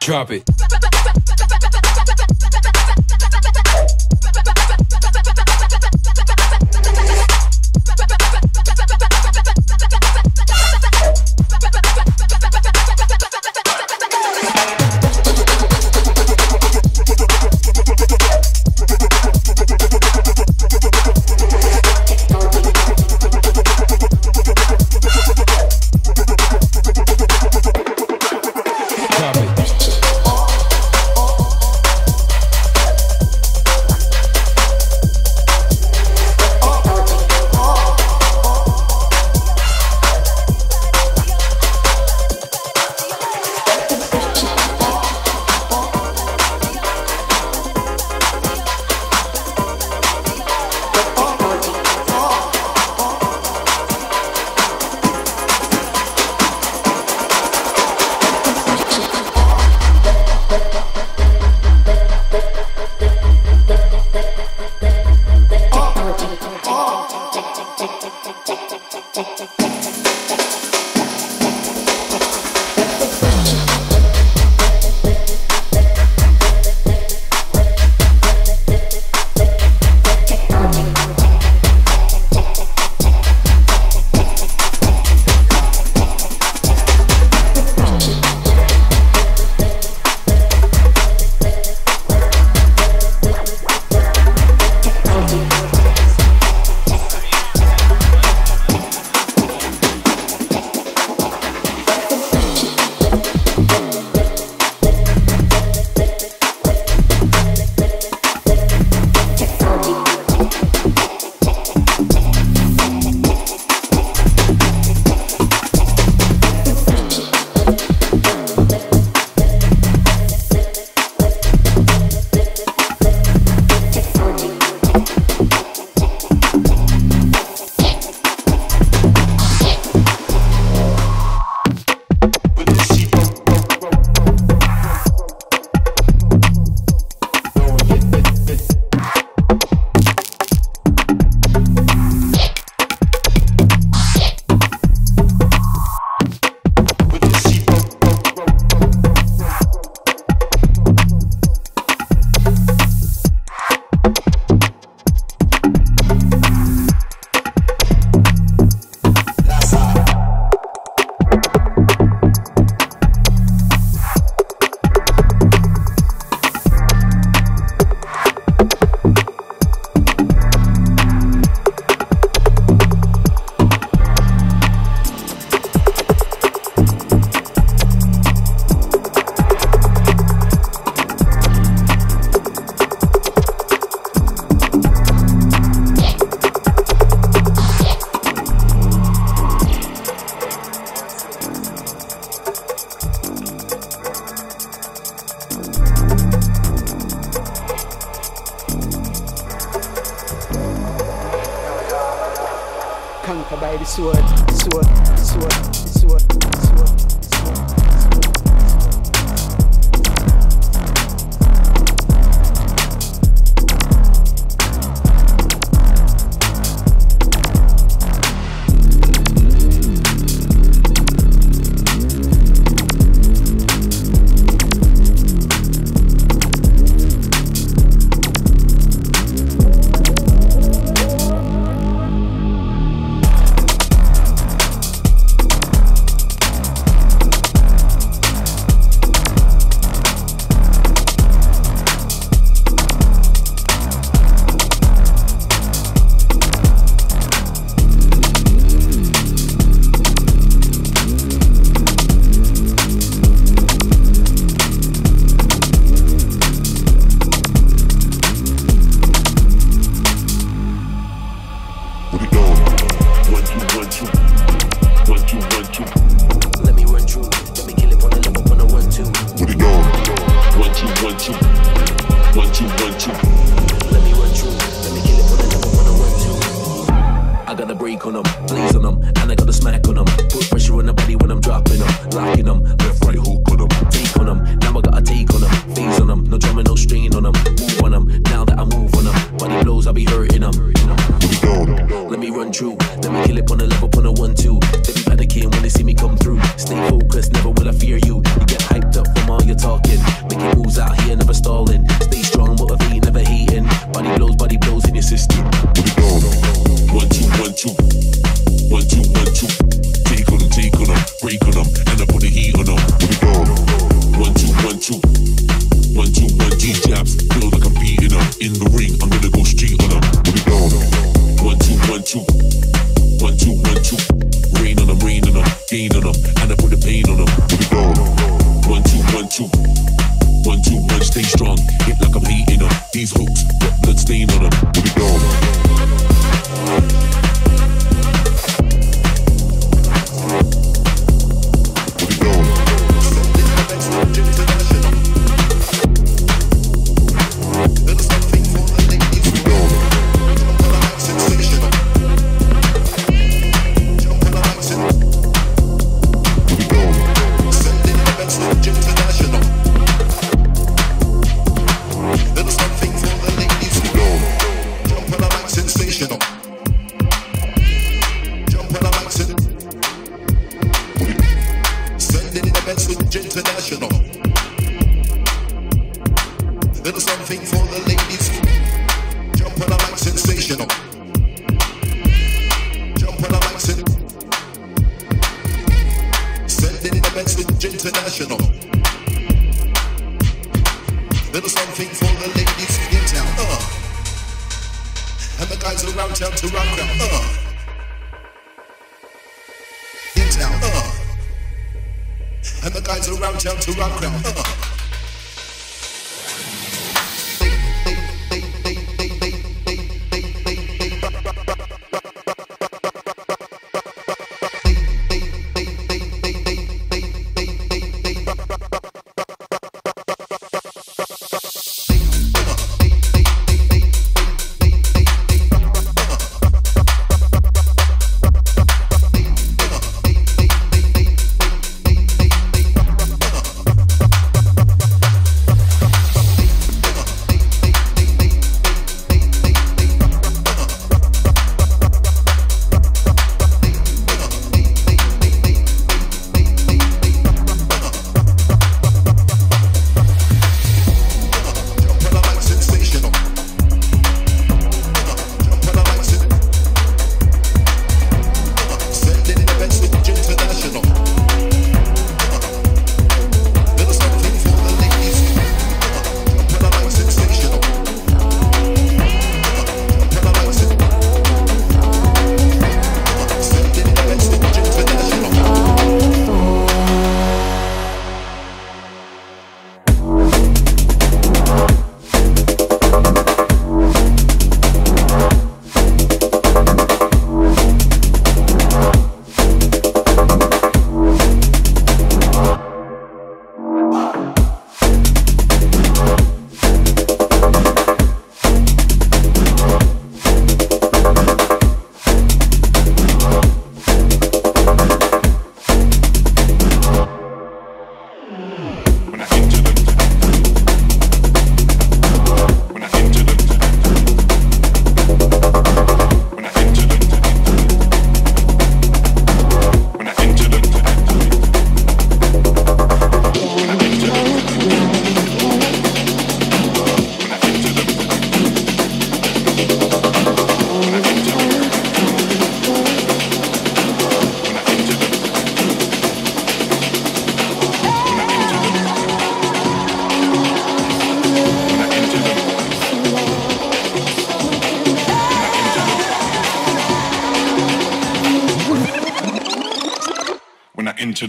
Drop it.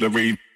Give a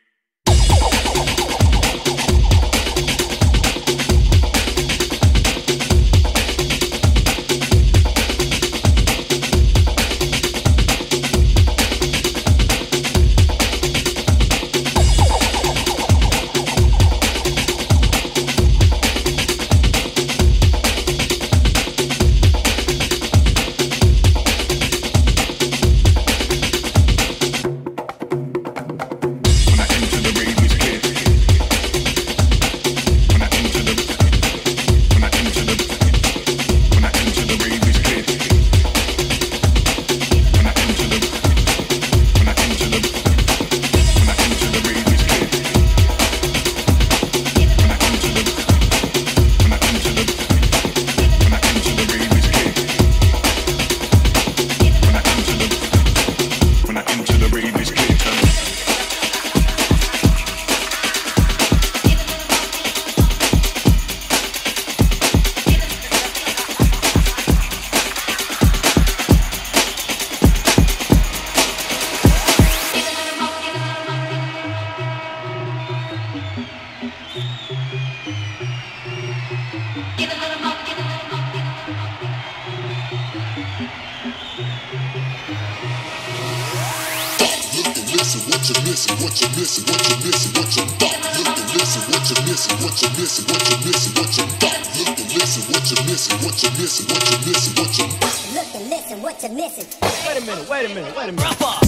missing, what you missing, what you missing, what you thought. Look and listen, what you missing, what you missing, what you missing, what you. Look and listen, what you missing. Wait a minute, wait a minute, wait a minute. Rapper.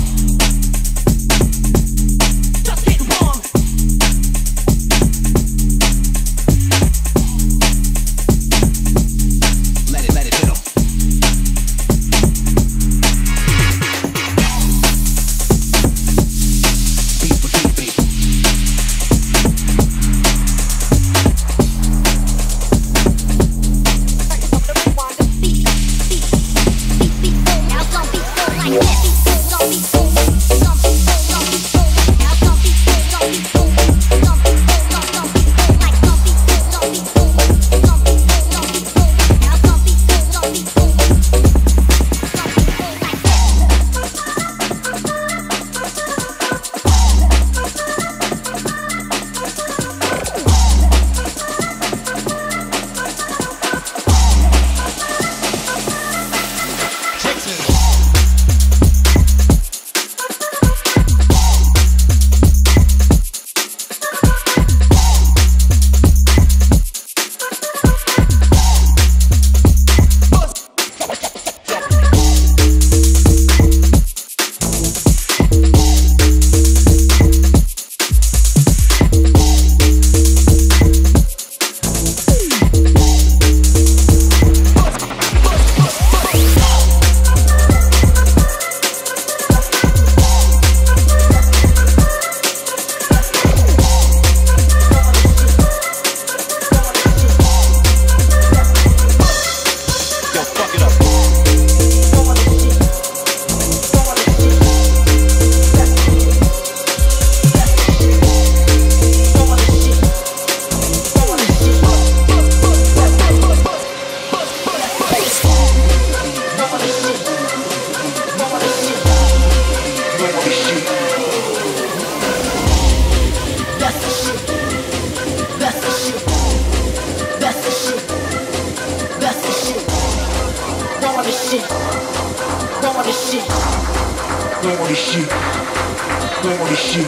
Glory shit.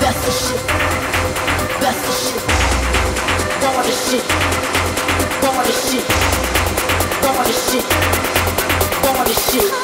That's the shit. That's the shit. Glory shit. Glory shit. Glory shit. Glory shit.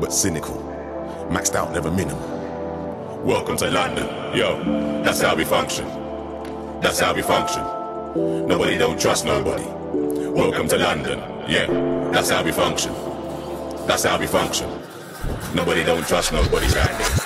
But cynical. Maxed out, never minimal. Welcome to London, yo. That's how we function. That's how we function. Nobody don't trust nobody. Welcome to London, yeah. That's how we function. That's how we function. Nobody don't trust nobody, right?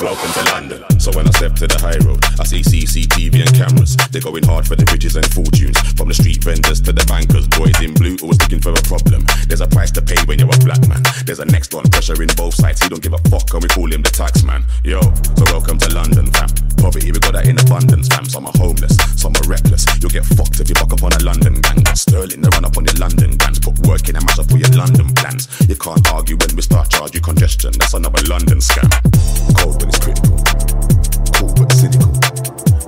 Welcome to London. So when I step to the high road, I see CCTV and cameras. They're going hard for the riches and fortunes. From the street vendors to the bankers, boys in blue always looking for a problem. There's a price to pay when you're a black man. There's a next one pressure in both sides. He don't give a fuck, and we call him the tax man. Yo, so welcome to London, fam. Poverty, we got that in abundance, fam. Some are homeless, some are reckless. You'll get fucked if you buck up on a London gang. Got Sterling, they run up on your London gangs. Put work in and mash up all your London plans. You can't argue when we start charging congestion. That's another London scam. Cold when it's critical. Cool but cynical.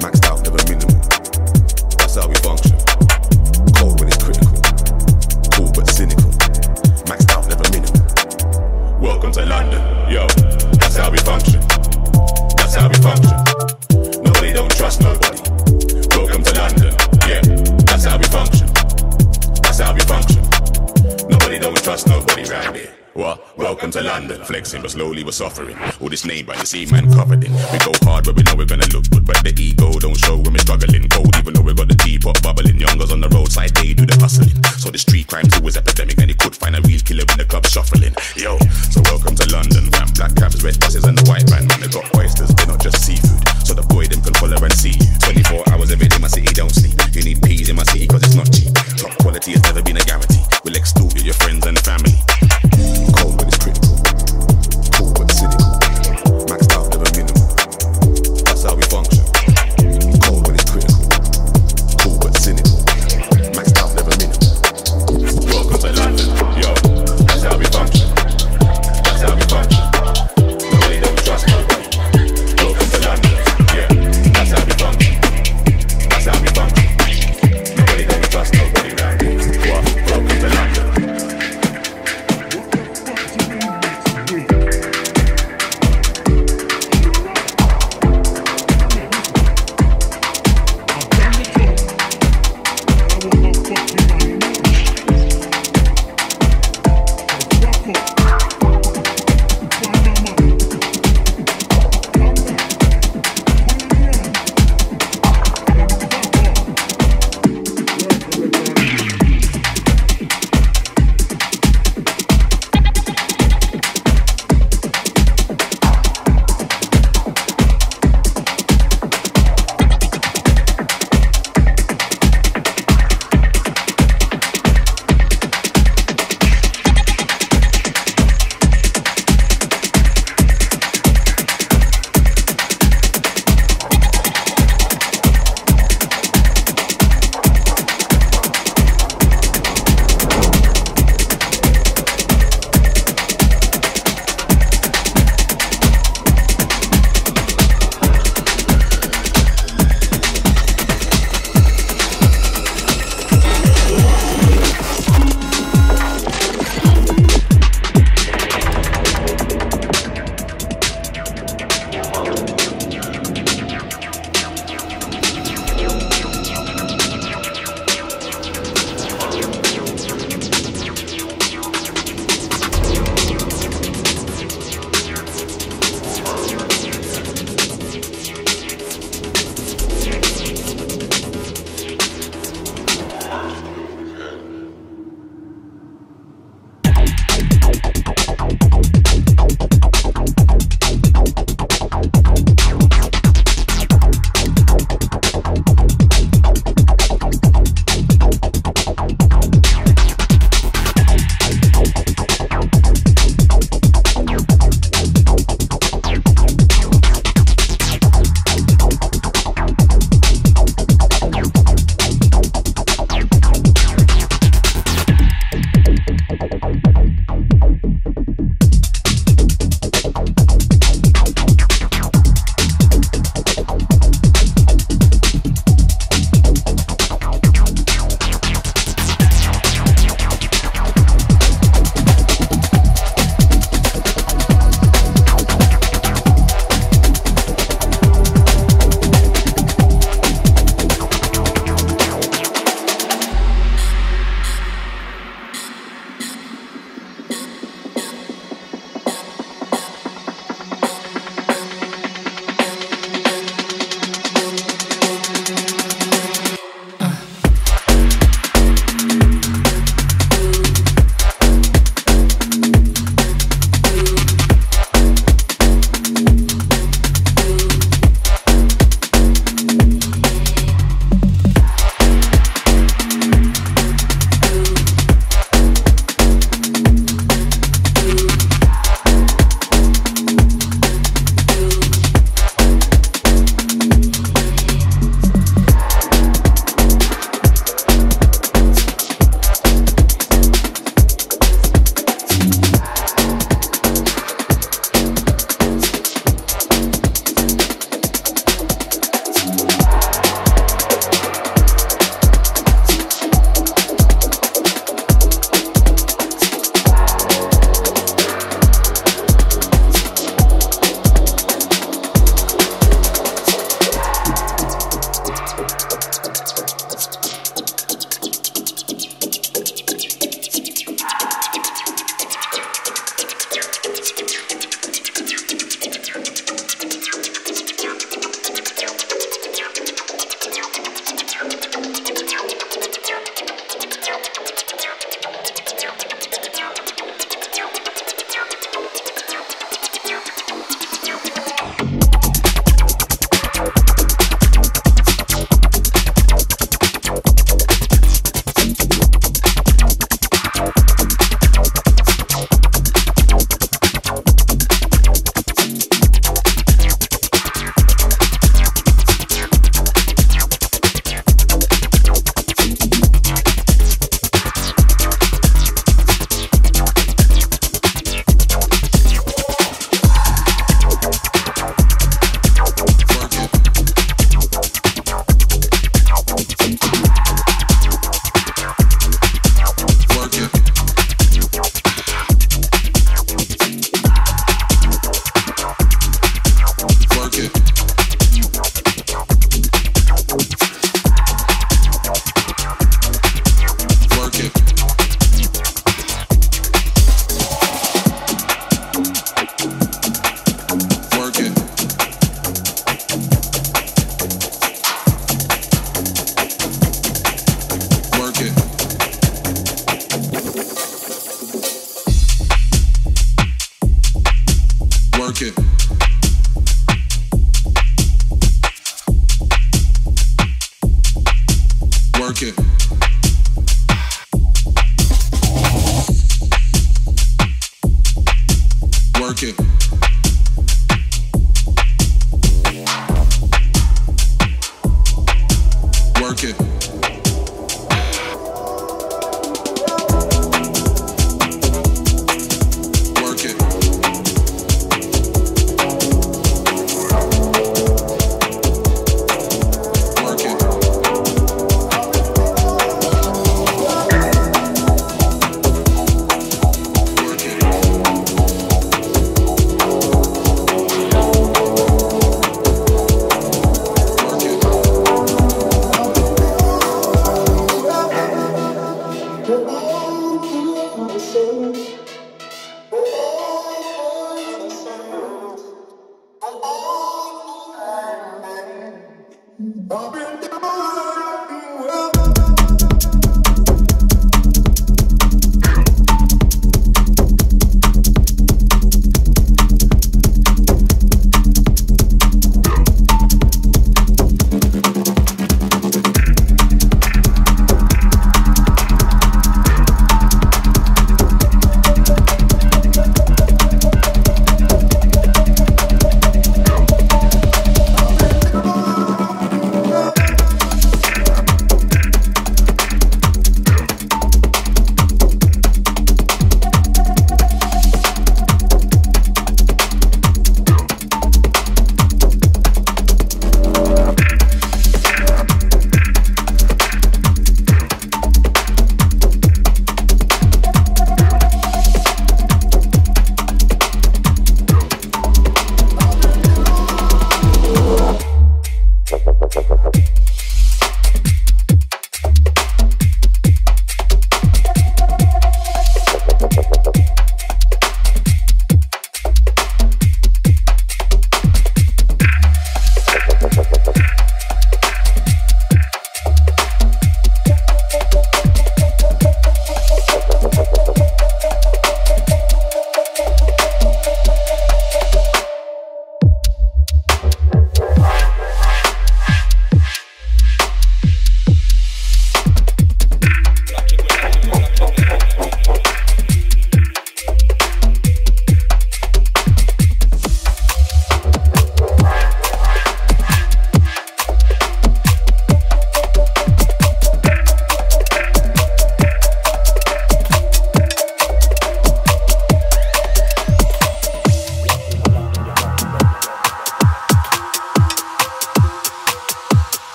Maxed out, never minimal. That's how we function. Cold when it's critical. Cool but cynical. Maxed out, never minimal. Welcome to London, yo. That's how we function. That's how we function. Trust nobody. Welcome to London, yeah. That's how we function. That's how we function. Nobody don't trust nobody round here. What? Welcome to London. Flexing, but slowly we're suffering. All this name by the same man covered in. We go hard, but we know we're gonna look good. But the ego don't show when we're struggling. Cold, even though we got the teapot bubbling. Youngers on the roadside, they do the hustling. So the street crime's always epidemic, and you could find a real killer when the club's shuffling. Yo, so welcome to London. Black cabs, red buses, and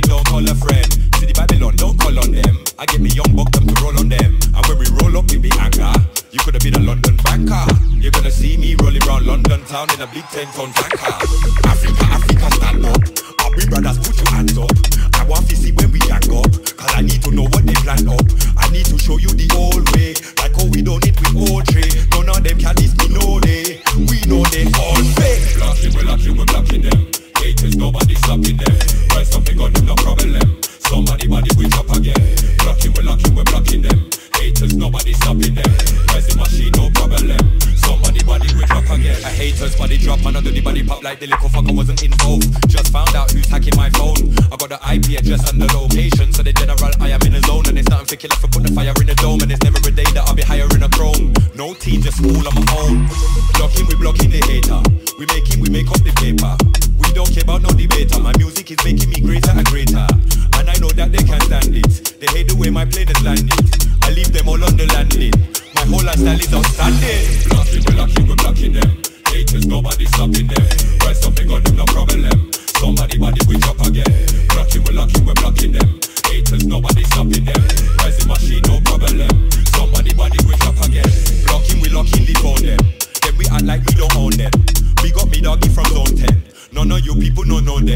Don't call a friend. City Babylon, don't call on them. I get me young buck them to roll on them. And when we roll up, it be anger. You could have been a London banker. You're gonna see me rolling round London town in a big 10 ton tanker. Africa, Africa.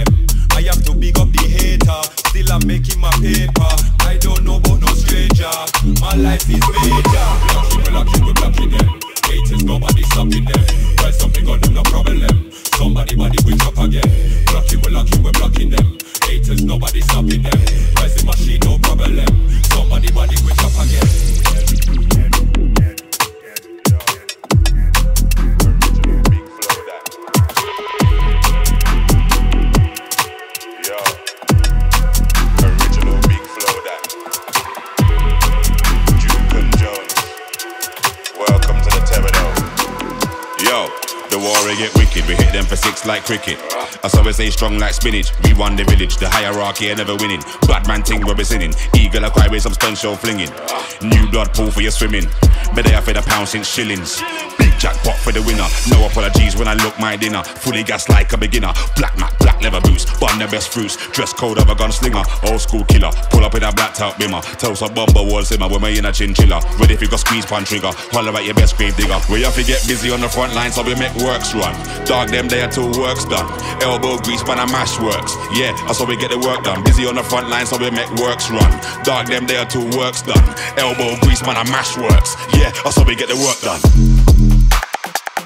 them. I have to big up the hater, still I'm making my paper. I don't know about no stranger, my life is major. Black people are people blocking them. Haters, nobody stopping them. Try something on them, no problem. Somebody body wake up again. Black people are people blocking them. Haters, nobody stopping them. Rising machine, no problem. Somebody body wake up again. Yo, the war will get wicked. We hit them for six like cricket. I saw we stay strong like spinach. We won the village. The hierarchy ain't never winning. Bad man ting where we sinning. Eagle a cry with some stun show flinging. New blood pool for your swimming. Better off for the pound since shillings. Jackpot for the winner. No apologies when I look my dinner. Fully gas like a beginner. Black Mac, black leather boots. Bun the best fruits. Dress code of a gunslinger. Old school killer. Pull up in a black top bimmer. Toast a bomber wall simmer. When we in a chinchilla. Ready if you got squeeze pan trigger. Holler at your best grave digger. We have to get busy on the front line so we make works run. Dog them there till work's done. Elbow grease pan mash works. Yeah, that's how we get the work done. Busy on the front line so we make works run. Dog them there till work's done. Elbow grease man mash works. Yeah, that's how we get the work done. Thank you.